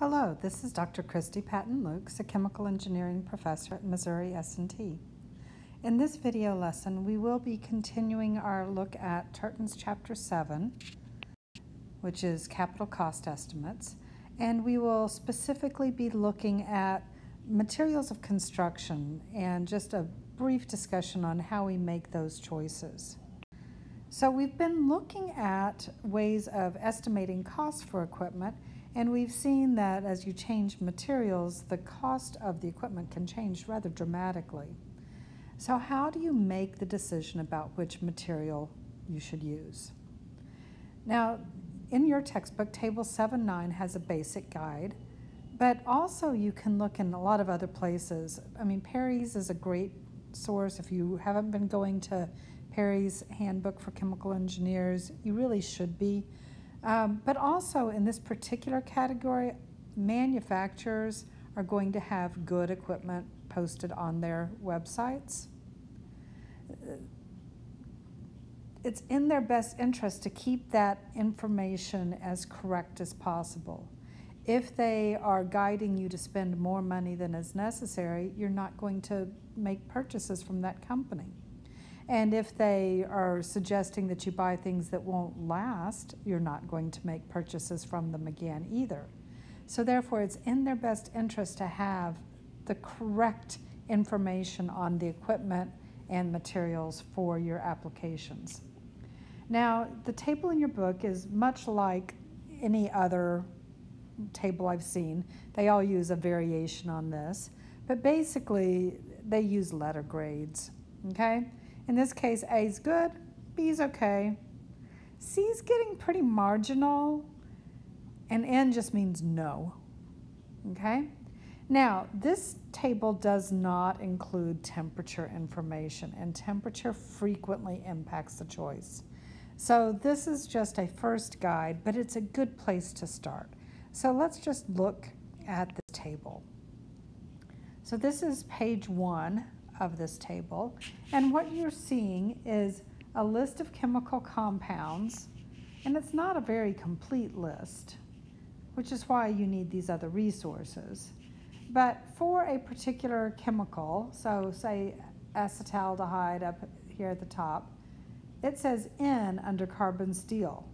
Hello, this is Dr. Christi Patton Luks, a chemical engineering professor at Missouri S&T. In this video lesson, we will be continuing our look at Turton's Chapter 7, which is capital cost estimates, and we will specifically be looking at materials of construction and just a brief discussion on how we make those choices. So we've been looking at ways of estimating costs for equipment and we've seen that as you change materials, the cost of the equipment can change rather dramatically. So how do you make the decision about which material you should use? Now, in your textbook, Table 7-9 has a basic guide, but also you can look in a lot of other places. I mean, Perry's is a great source. If you haven't been going to Perry's Handbook for Chemical Engineers, you really should be. Um, but also in this particular category, manufacturers are going to have good equipment posted on their websites. It's in their best interest to keep that information as correct as possible. If they are guiding you to spend more money than is necessary, you're not going to make purchases from that company. And if they are suggesting that you buy things that won't last, you're not going to make purchases from them again either. So therefore, it's in their best interest to have the correct information on the equipment and materials for your applications. Now, the table in your book is much like any other table I've seen. They all use a variation on this, but basically they use letter grades, okay? In this case, A is good, B is okay. C is getting pretty marginal, and N just means no, okay? Now, this table does not include temperature information, and temperature frequently impacts the choice. So this is just a first guide, but it's a good place to start. So let's just look at the table. So this is page one of this table. And what you're seeing is a list of chemical compounds, and it's not a very complete list, which is why you need these other resources. But for a particular chemical, so say acetaldehyde up here at the top, it says N under carbon steel.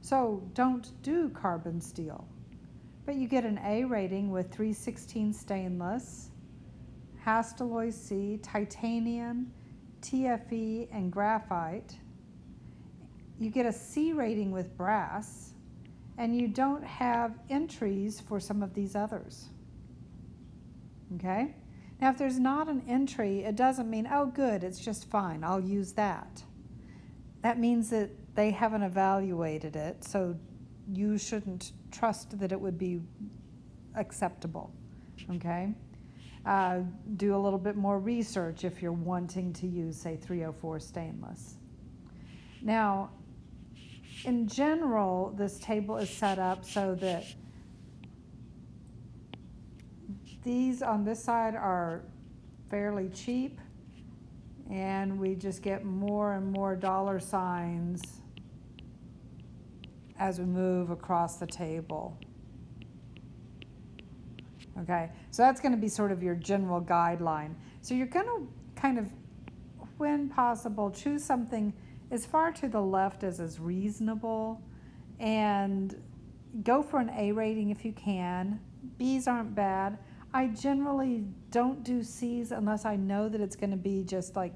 So don't do carbon steel. But you get an A rating with 316 stainless, Hastelloy C, titanium, TFE, and graphite. You get a C rating with brass, and you don't have entries for some of these others. Okay? Now, if there's not an entry, it doesn't mean, oh, good, it's just fine, I'll use that. That means that they haven't evaluated it, so you shouldn't trust that it would be acceptable. Okay? Uh, do a little bit more research if you're wanting to use, say, 304 stainless. Now, in general, this table is set up so that these on this side are fairly cheap and we just get more and more dollar signs as we move across the table. Okay, so that's going to be sort of your general guideline. So you're going to kind of, when possible, choose something as far to the left as is reasonable and go for an A rating if you can. B's aren't bad. I generally don't do C's unless I know that it's going to be just like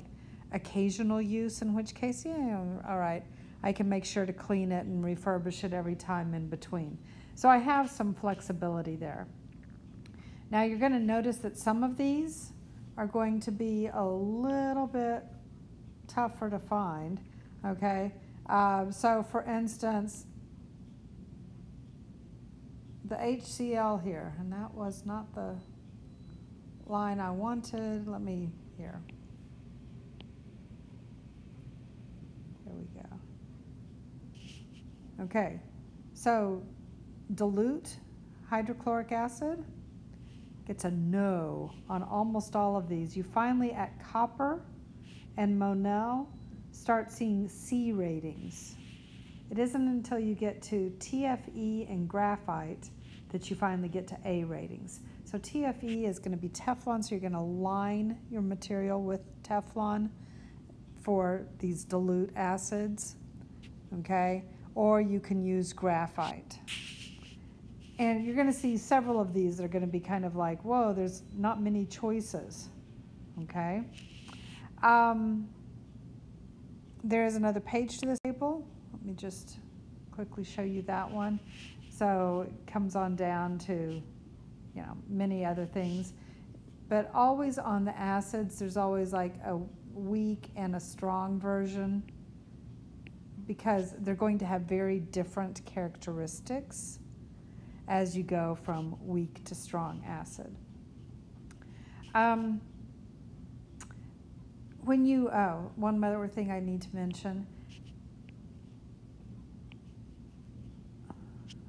occasional use, in which case, yeah, all right, I can make sure to clean it and refurbish it every time in between. So I have some flexibility there. Now you're going to notice that some of these are going to be a little bit tougher to find, okay? Uh, so for instance, the HCl here, and that was not the line I wanted. Let me, here. Here we go. Okay, so dilute hydrochloric acid, gets a no on almost all of these. You finally, at copper and Monel, start seeing C ratings. It isn't until you get to TFE and graphite that you finally get to A ratings. So TFE is going to be Teflon, so you're going to line your material with Teflon for these dilute acids, okay? Or you can use graphite. And you're going to see several of these that are going to be kind of like, whoa, there's not many choices, okay? Um, there is another page to this table. Let me just quickly show you that one. So it comes on down to, you know, many other things. But always on the acids, there's always like a weak and a strong version because they're going to have very different characteristics as you go from weak to strong acid. Um, when you, oh, one other thing I need to mention.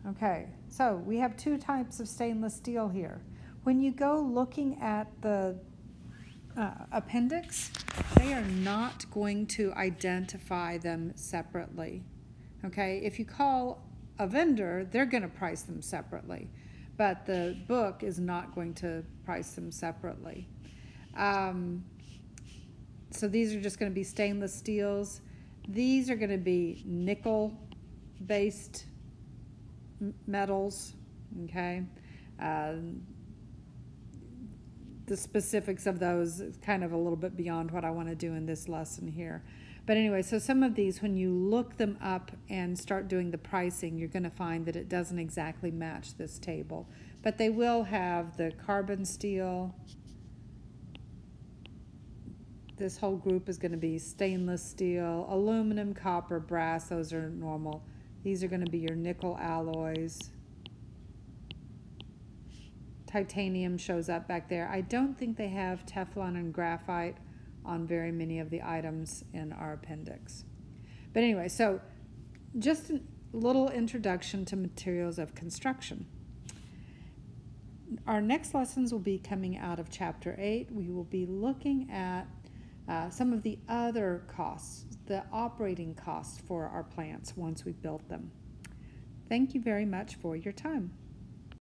Okay, so we have two types of stainless steel here. When you go looking at the uh, appendix, they are not going to identify them separately. Okay, if you call a vendor, they're going to price them separately, but the book is not going to price them separately. Um, so these are just going to be stainless steels. These are going to be nickel based metals, okay? Uh, the specifics of those is kind of a little bit beyond what I want to do in this lesson here. But anyway, so some of these, when you look them up and start doing the pricing, you're going to find that it doesn't exactly match this table. But they will have the carbon steel. This whole group is going to be stainless steel, aluminum, copper, brass. Those are normal. These are going to be your nickel alloys. Titanium shows up back there. I don't think they have Teflon and graphite on very many of the items in our appendix. But anyway, so just a little introduction to materials of construction. Our next lessons will be coming out of chapter 8. We will be looking at uh, some of the other costs, the operating costs for our plants once we've built them. Thank you very much for your time.